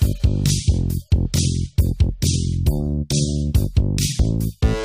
Thank you.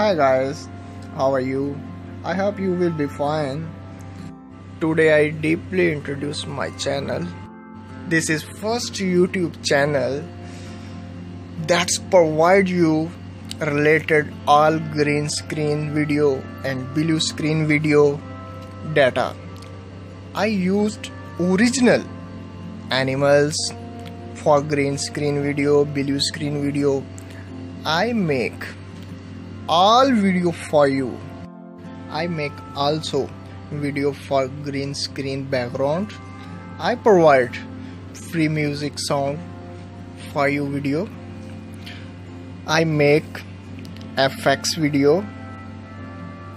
Hi guys, how are you? I hope you will be fine. Today I deeply introduce my channel. This is first YouTube channel that's provide you related all green screen video and blue screen video data. I used original animals for green screen video, blue screen video. I make all video for you. I make also video for green screen background. I provide free music sound for you video. I make fx video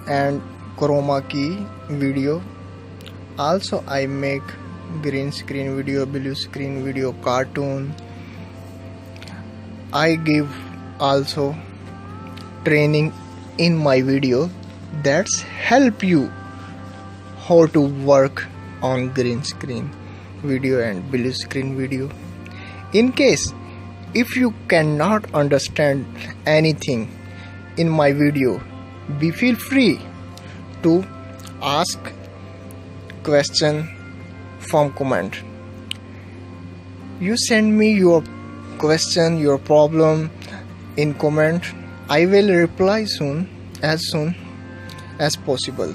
and chroma key video. Also i make green screen video blue screen video cartoon. I give also training in my video that's help you how to work on green screen video and blue screen video. In case if you cannot understand anything in my video be feel free to ask question from comment. You send me your question your problem in comment I will reply soon as soon as possible.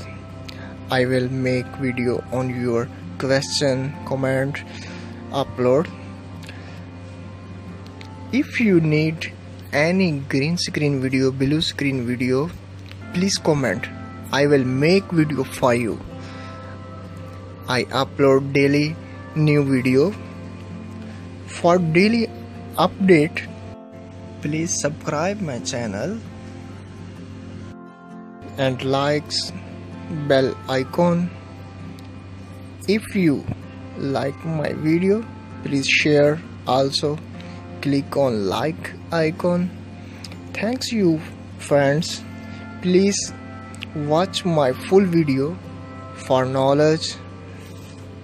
I will make video on your question, comment, upload. If you need any green screen video, blue screen video, please comment. I will make video for you. I upload daily new video. For daily update please subscribe my channel and likes bell icon. If you like my video please share. Also click on like icon. Thanks you friends. Please watch my full video for knowledge.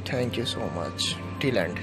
Thank you so much. Till end